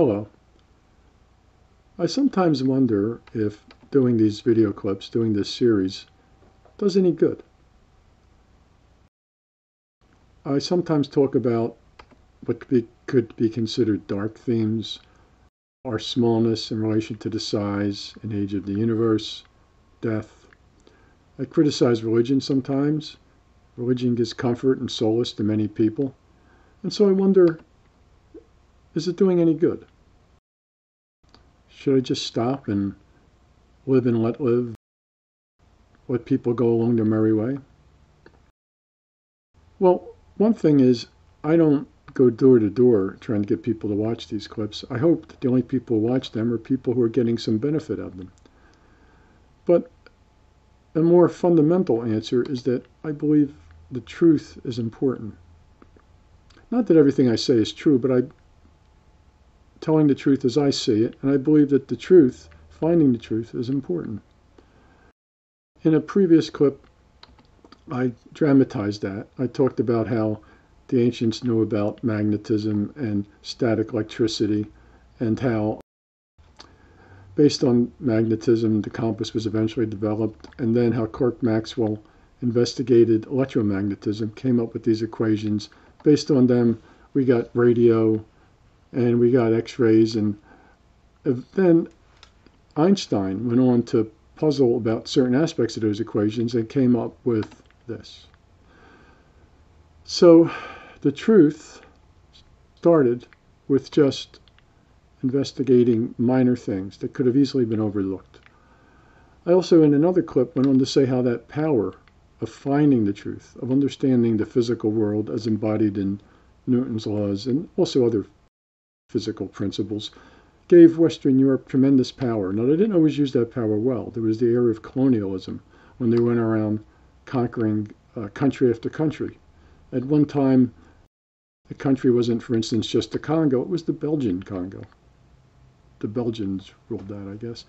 Hello. I sometimes wonder if doing these video clips, doing this series, does any good. I sometimes talk about what could be, could be considered dark themes, our smallness in relation to the size and age of the universe, death. I criticize religion sometimes. Religion gives comfort and solace to many people. And so I wonder is it doing any good? Should I just stop and live and let live? Let people go along their merry way? Well, one thing is, I don't go door to door trying to get people to watch these clips. I hope that the only people who watch them are people who are getting some benefit out of them. But a more fundamental answer is that I believe the truth is important. Not that everything I say is true, but I telling the truth as I see it, and I believe that the truth, finding the truth, is important. In a previous clip, I dramatized that. I talked about how the ancients knew about magnetism and static electricity, and how, based on magnetism, the compass was eventually developed, and then how Clerk Maxwell investigated electromagnetism, came up with these equations. Based on them, we got radio, and we got x-rays and uh, then Einstein went on to puzzle about certain aspects of those equations and came up with this. So the truth started with just investigating minor things that could have easily been overlooked. I also, in another clip, went on to say how that power of finding the truth, of understanding the physical world as embodied in Newton's laws and also other physical principles, gave Western Europe tremendous power. Now, they didn't always use that power well. There was the era of colonialism when they went around conquering uh, country after country. At one time, the country wasn't, for instance, just the Congo, it was the Belgian Congo. The Belgians ruled that, I guess.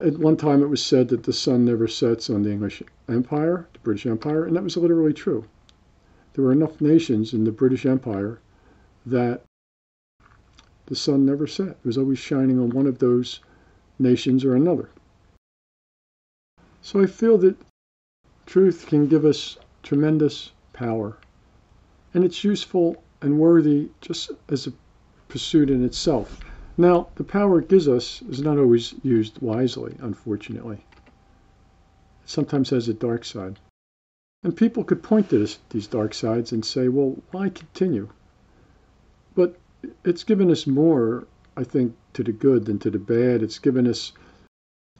At one time, it was said that the sun never sets on the English Empire, the British Empire, and that was literally true. There were enough nations in the British Empire that the sun never set. It was always shining on one of those nations or another. So I feel that truth can give us tremendous power, and it's useful and worthy just as a pursuit in itself. Now, the power it gives us is not always used wisely, unfortunately. It sometimes has a dark side. And people could point to this, these dark sides and say, well, why continue? It's given us more, I think, to the good than to the bad. It's given us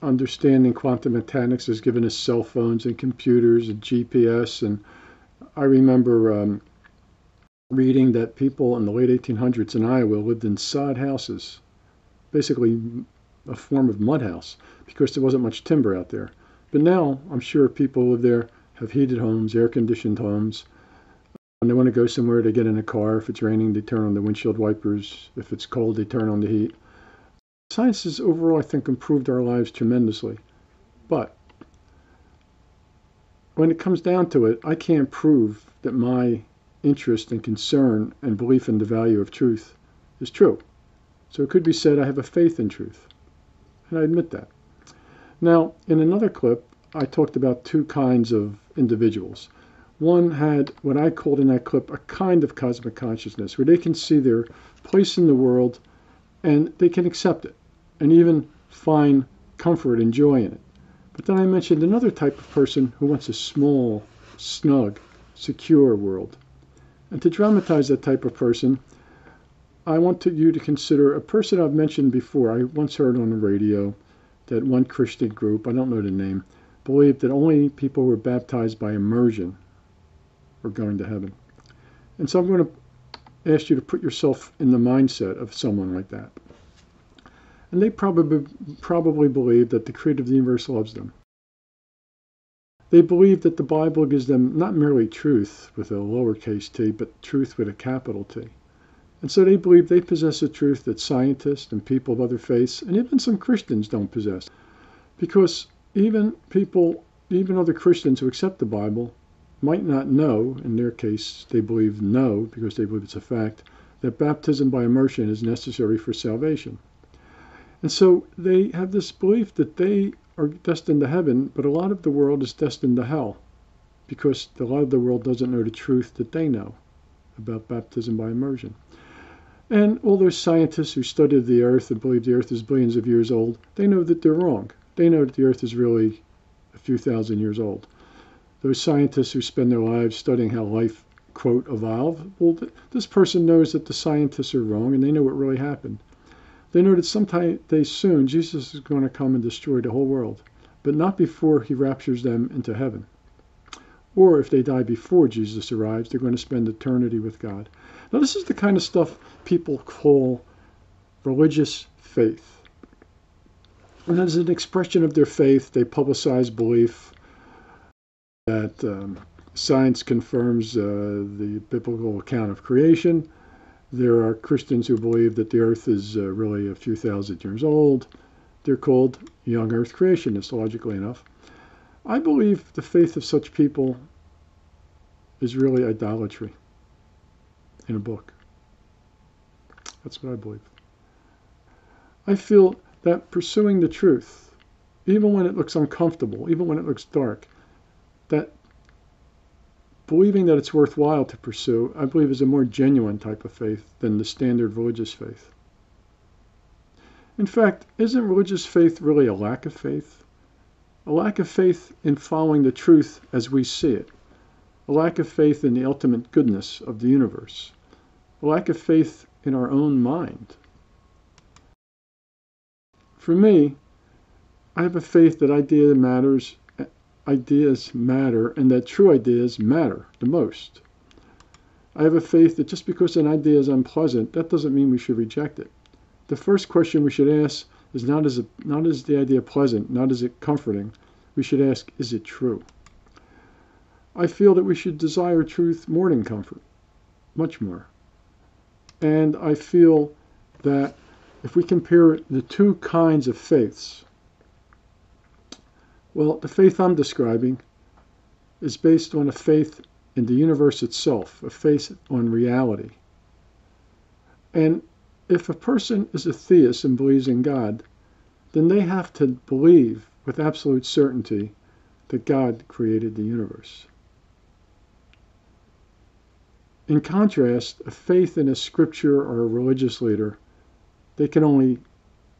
understanding quantum mechanics has given us cell phones and computers and GPS. And I remember um, reading that people in the late 1800s in Iowa lived in sod houses, basically a form of mud house, because there wasn't much timber out there. But now I'm sure people live there have heated homes, air conditioned homes, when they want to go somewhere, they get in a car. If it's raining, they turn on the windshield wipers. If it's cold, they turn on the heat. Science has overall, I think, improved our lives tremendously. But when it comes down to it, I can't prove that my interest and concern and belief in the value of truth is true. So it could be said I have a faith in truth. And I admit that. Now, in another clip, I talked about two kinds of individuals. One had what I called in that clip a kind of cosmic consciousness where they can see their place in the world and they can accept it and even find comfort and joy in it. But then I mentioned another type of person who wants a small, snug, secure world. And to dramatize that type of person, I want to, you to consider a person I've mentioned before. I once heard on the radio that one Christian group, I don't know the name, believed that only people who were baptized by immersion or going to heaven. And so I'm going to ask you to put yourself in the mindset of someone like that. And they probably probably believe that the creator of the universe loves them. They believe that the Bible gives them not merely truth with a lowercase t, but truth with a capital T. And so they believe they possess a truth that scientists and people of other faiths, and even some Christians, don't possess. Because even people, even other Christians who accept the Bible, might not know, in their case, they believe no, because they believe it's a fact, that baptism by immersion is necessary for salvation. And so they have this belief that they are destined to heaven, but a lot of the world is destined to hell because a lot of the world doesn't know the truth that they know about baptism by immersion. And all those scientists who studied the earth and believe the earth is billions of years old, they know that they're wrong. They know that the earth is really a few thousand years old. Those scientists who spend their lives studying how life, quote, evolved, well, th- this person knows that the scientists are wrong and they know what really happened. They know that sometime day soon Jesus is going to come and destroy the whole world, but not before he raptures them into heaven. Or if they die before Jesus arrives, they're going to spend eternity with God. Now, this is the kind of stuff people call religious faith. And as an expression of their faith, they publicize belief that um, science confirms uh, the biblical account of creation. There are Christians who believe that the earth is uh, really a few thousand years old. They're called young earth creationists, logically enough. I believe the faith of such people is really idolatry in a book. That's what I believe. I feel that pursuing the truth, even when it looks uncomfortable, even when it looks dark, that believing that it's worthwhile to pursue, I believe is a more genuine type of faith than the standard religious faith. In fact, isn't religious faith really a lack of faith? A lack of faith in following the truth as we see it, a lack of faith in the ultimate goodness of the universe, a lack of faith in our own mind. For me, I have a faith that idea matters, ideas matter, and that true ideas matter the most. I have a faith that just because an idea is unpleasant, that doesn't mean we should reject it. The first question we should ask is not is, it, not is the idea pleasant, not is it comforting. We should ask, is it true? I feel that we should desire truth more than comfort, much more. And I feel that if we compare the two kinds of faiths, well, the faith I'm describing is based on a faith in the universe itself, a faith on reality. And if a person is a theist and believes in God, then they have to believe with absolute certainty that God created the universe. In contrast, a faith in a scripture or a religious leader, they can only,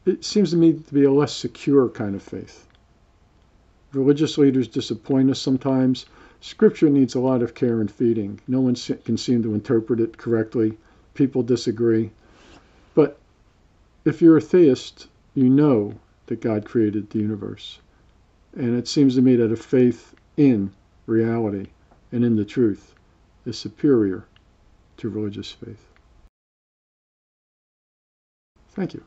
it seems to me to be a less secure kind of faith. Religious leaders disappoint us sometimes. Scripture needs a lot of care and feeding. No one can seem to interpret it correctly. People disagree. But if you're a theist, you know that God created the universe. And it seems to me that a faith in reality and in the truth is superior to religious faith. Thank you.